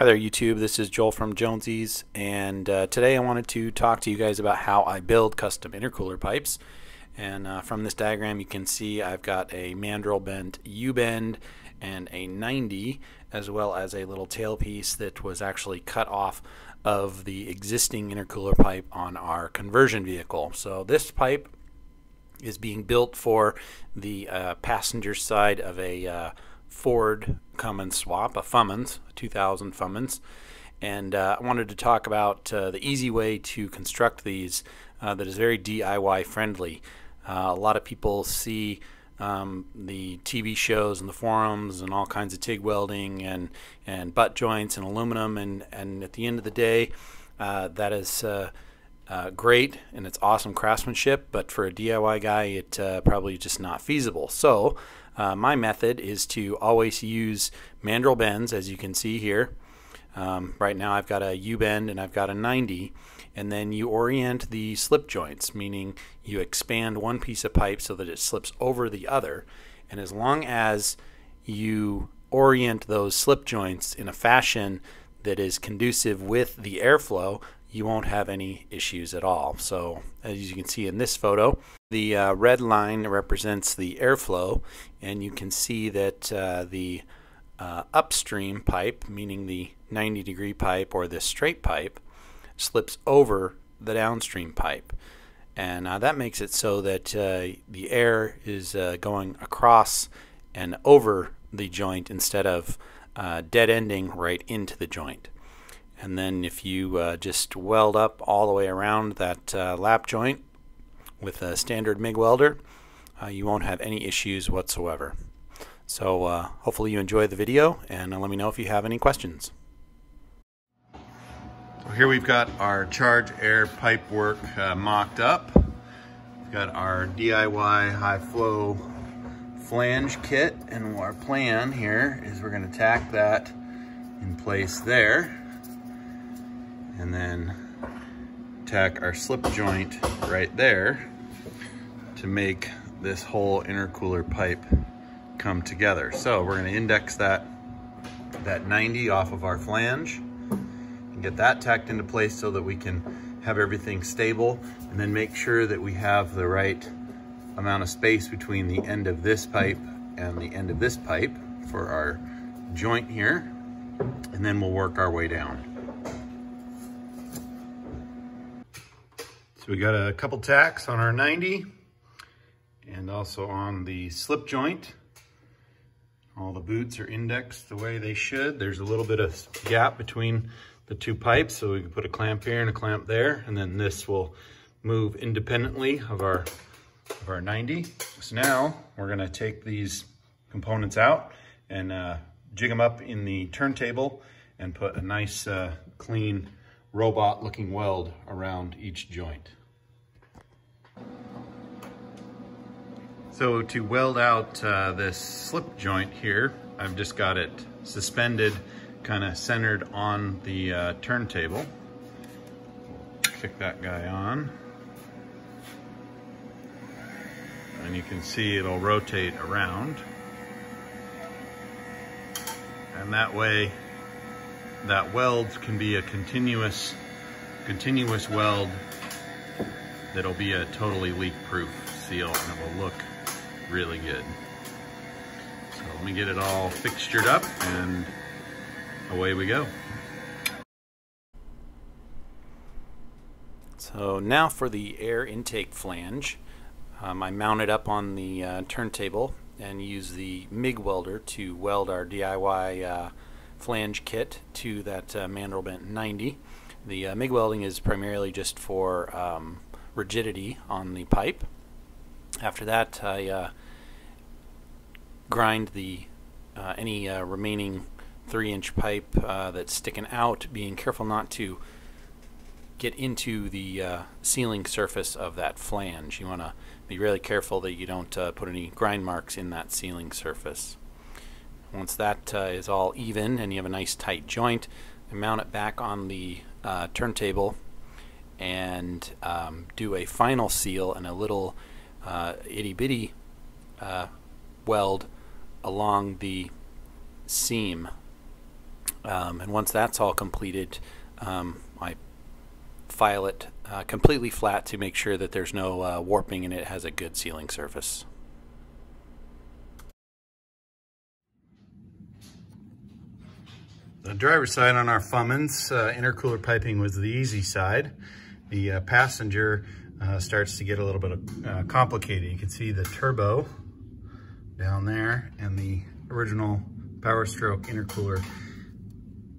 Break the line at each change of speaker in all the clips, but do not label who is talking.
Hi there YouTube, this is Joel from Jonesy's and uh, today I wanted to talk to you guys about how I build custom intercooler pipes and uh, from this diagram you can see I've got a mandrel bent U-bend and a 90 as well as a little tailpiece that was actually cut off of the existing intercooler pipe on our conversion vehicle. So this pipe is being built for the uh, passenger side of a uh, Ford Cummins swap, a Fummins, a 2000 Fummins. And uh, I wanted to talk about uh, the easy way to construct these uh, that is very DIY friendly. Uh, a lot of people see um, the TV shows and the forums and all kinds of TIG welding and, and butt joints and aluminum. And, and at the end of the day, uh, that is uh, great and it's awesome craftsmanship, but for a DIY guy, it probably just not feasible. So uh, my method is to always use mandrel bends, as you can see here. Um, right now I've got a U-bend and I've got a 90 and then you orient the slip joints meaning you expand one piece of pipe so that it slips over the other and as long as you orient those slip joints in a fashion that is conducive with the airflow you won't have any issues at all. So as you can see in this photo, the uh, red line represents the airflow and you can see that uh, the uh, upstream pipe, meaning the 90 degree pipe or the straight pipe, slips over the downstream pipe. And uh, that makes it so that uh, the air is uh, going across and over the joint instead of dead ending right into the joint. And then if you uh, just weld up all the way around that uh, lap joint with a standard MIG welder, uh, you won't have any issues whatsoever. So uh, hopefully you enjoy the video and let me know if you have any questions. So here we've got our charge air pipe work uh, mocked up. We've got our DIY high flow flange kit and our plan here is we're going to tack that in place there and then tack our slip joint right there to make this whole intercooler pipe come together. So we're gonna index that, that 90 off of our flange and get that tacked into place so that we can have everything stable and then make sure that we have the right amount of space between the end of this pipe and the end of this pipe for our joint here. And then we'll work our way down. We got a couple tacks on our 90 and also on the slip joint. All the boots are indexed the way they should. There's a little bit of gap between the two pipes, so we can put a clamp here and a clamp there, and then this will move independently of our, of our 90. So now we're gonna take these components out and uh, jig them up in the turntable and put a nice uh, clean robot looking weld around each joint. So to weld out uh, this slip joint here, I've just got it suspended, kind of centered on the uh, turntable. Kick that guy on. And you can see it'll rotate around. And that way that weld can be a continuous, continuous weld that'll be a totally leak-proof seal and it will look really good. So let me get it all fixtured up and away we go. So now for the air intake flange. Um, I mount it up on the uh, turntable and use the MIG welder to weld our DIY uh, flange kit to that uh, mandrel bent 90. The uh, MIG welding is primarily just for um, rigidity on the pipe. After that, I uh, grind the uh, any uh, remaining three-inch pipe uh, that's sticking out, being careful not to get into the uh, sealing surface of that flange. You want to be really careful that you don't put any grind marks in that sealing surface. Once that uh, is all even and you have a nice tight joint, mount it back on the uh, turntable and um, do a final seal and a little uh, itty bitty uh, weld along the seam Um, and once that's all completed, um, I file it uh, completely flat to make sure that there's no uh, warping and it has a good sealing surface.
The driver's side on our Fummins uh, intercooler piping was the easy side. The uh, passenger uh, starts to get a little bit of, uh, complicated. You can see the turbo down there and the original Power Stroke intercooler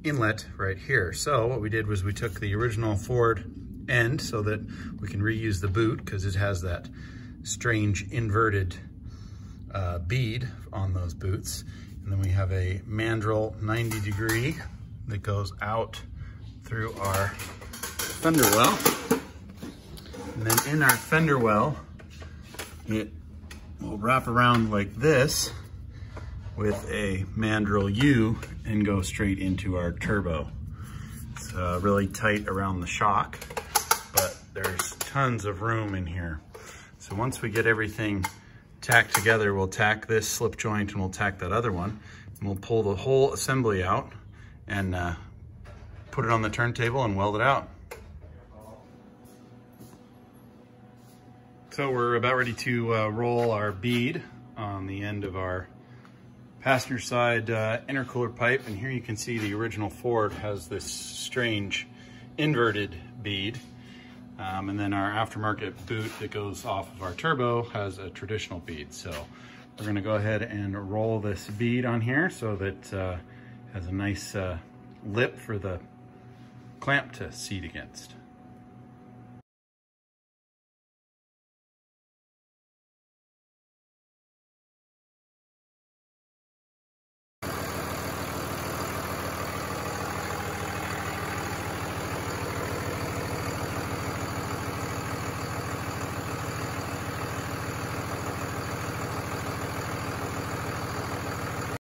inlet right here. So what we did was we took the original Ford end so that we can reuse the boot because it has that strange inverted uh, bead on those boots. And then we have a mandrel 90 degree that goes out through our fender well. And then in our fender well, it will wrap around like this with a mandrel U and go straight into our turbo. It's uh, really tight around the shock, but there's tons of room in here. So once we get everything tacked together, we'll tack this slip joint and we'll tack that other one. And we'll pull the whole assembly out and uh, put it on the turntable and weld it out. So we're about ready to uh, roll our bead on the end of our passenger side uh, intercooler pipe. And here you can see the original Ford has this strange inverted bead. Um, and then our aftermarket boot that goes off of our turbo has a traditional bead. So we're gonna go ahead and roll this bead on here so that uh, has a nice uh, lip for the clamp to seat against.